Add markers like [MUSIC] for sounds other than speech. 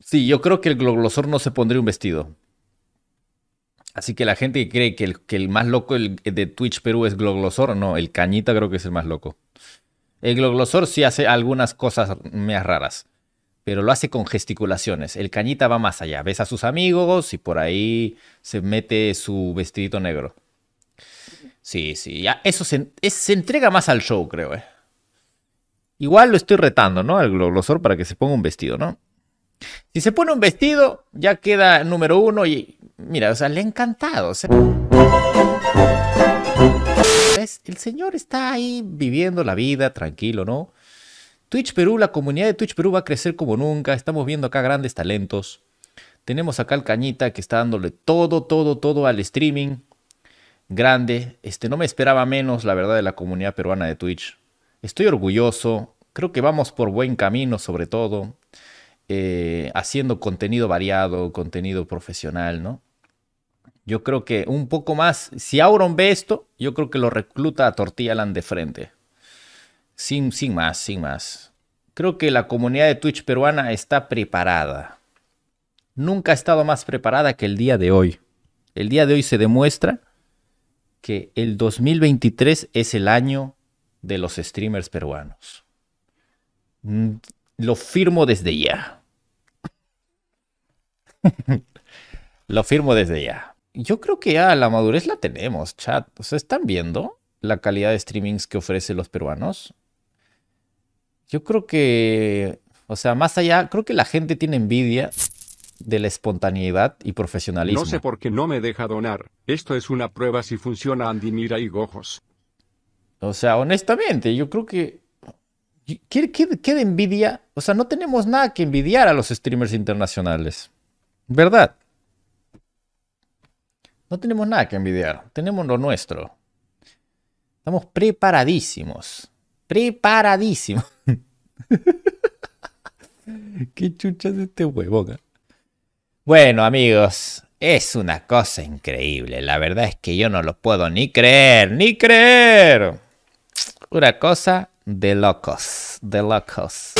Sí, yo creo que el gloglosor no se pondría un vestido. Así que la gente que cree que el, que el más loco de Twitch Perú es gloglosor, no, el cañita creo que es el más loco. El gloglosor sí hace algunas cosas más raras, pero lo hace con gesticulaciones. El cañita va más allá, ves a sus amigos y por ahí se mete su vestidito negro. Sí, sí, ya eso se, se entrega más al show, creo. Eh. Igual lo estoy retando, ¿no? Al gloglosor para que se ponga un vestido, ¿no? Si se pone un vestido, ya queda número uno y mira, o sea, le ha encantado. El señor está ahí viviendo la vida tranquilo, ¿no? Twitch Perú, la comunidad de Twitch Perú va a crecer como nunca. Estamos viendo acá grandes talentos. Tenemos acá al Cañita que está dándole todo, todo, todo al streaming. Grande. Este, no me esperaba menos, la verdad, de la comunidad peruana de Twitch. Estoy orgulloso. Creo que vamos por buen camino, sobre todo. Eh, haciendo contenido variado, contenido profesional, ¿no? Yo creo que un poco más, si Auron ve esto, yo creo que lo recluta a Tortillaland de frente. Sin, sin más, sin más. Creo que la comunidad de Twitch peruana está preparada. Nunca ha estado más preparada que el día de hoy. El día de hoy se demuestra que el 2023 es el año de los streamers peruanos. Mm, lo firmo desde ya. [LAUGHS] Lo firmo desde ya. Yo creo que ya la madurez la tenemos, chat. O sea, ¿están viendo la calidad de streamings que ofrecen los peruanos? Yo creo que, o sea, más allá, creo que la gente tiene envidia de la espontaneidad y profesionalismo. No sé por qué no me deja donar. Esto es una prueba si funciona Andy Mira y Gojos. O sea, honestamente, yo creo que ¿Qué, qué, de envidia? O sea, no tenemos nada que envidiar a los streamers internacionales. ¿Verdad? No tenemos nada que envidiar. Tenemos lo nuestro. Estamos preparadísimos. Preparadísimos. [LAUGHS] ¿Qué chucha es este huevón? Eh? Bueno, amigos, es una cosa increíble. La verdad es que yo no lo puedo ni creer, ni creer. Una cosa de locos, de locos.